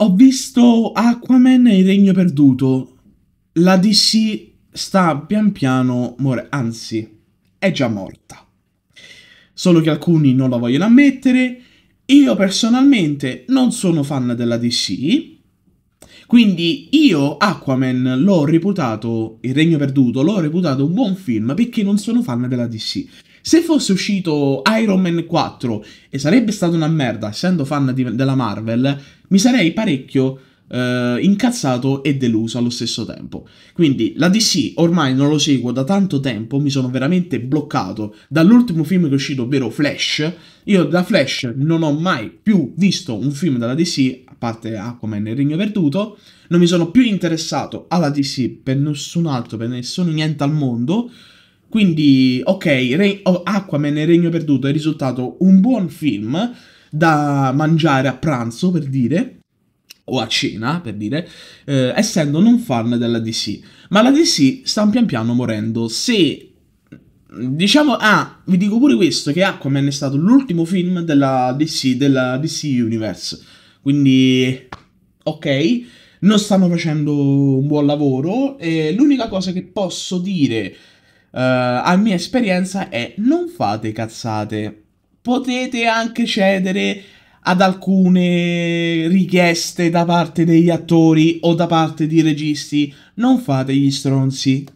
Ho visto Aquaman e il Regno Perduto. La DC sta pian piano morendo, anzi, è già morta. Solo che alcuni non la vogliono ammettere. Io personalmente non sono fan della DC. Quindi io Aquaman l'ho reputato, Il Regno Perduto, l'ho reputato un buon film perché non sono fan della DC. Se fosse uscito Iron Man 4 e sarebbe stata una merda, essendo fan di, della Marvel, mi sarei parecchio eh, incazzato e deluso allo stesso tempo. Quindi la DC ormai non lo seguo da tanto tempo, mi sono veramente bloccato dall'ultimo film che è uscito, ovvero Flash. Io da Flash non ho mai più visto un film della DC, a parte Aquaman e il Regno Perduto, non mi sono più interessato alla DC per nessun altro, per nessun niente al mondo. Quindi, ok, Re- oh, Aquaman e Regno Perduto è risultato un buon film da mangiare a pranzo, per dire, o a cena, per dire, eh, essendo non fan della DC. Ma la DC sta pian piano morendo. Se, diciamo, ah, vi dico pure questo, che Aquaman è stato l'ultimo film della DC, della DC Universe. Quindi, ok, non stanno facendo un buon lavoro e l'unica cosa che posso dire a mia esperienza è non fate cazzate. Potete anche cedere ad alcune richieste da parte degli attori o da parte dei registi. Non fate gli stronzi.